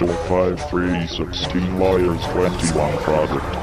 Facial 5316 Lawyers 21 Product.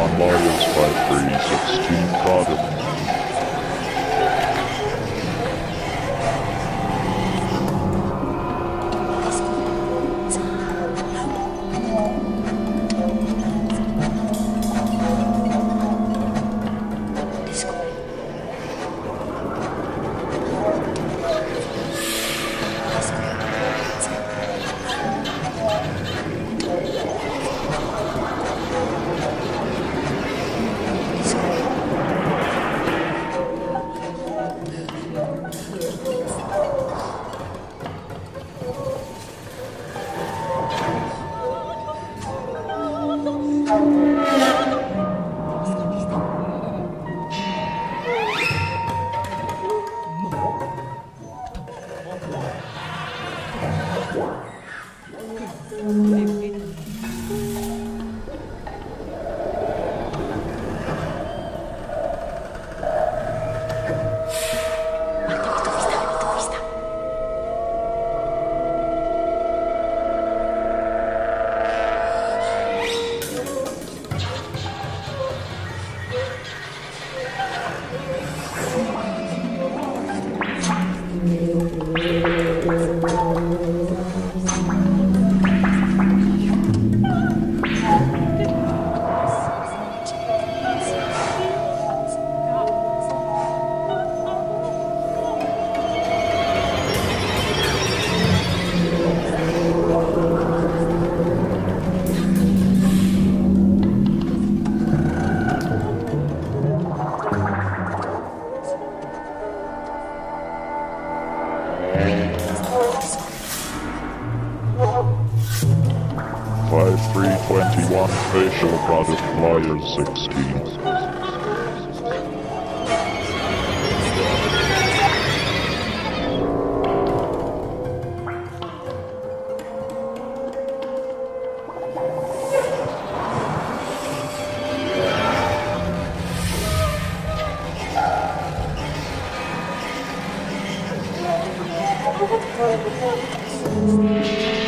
21 Lawyers 5316 Product. Gracias. Five three twenty one facial product lawyers sixteen. Thank you.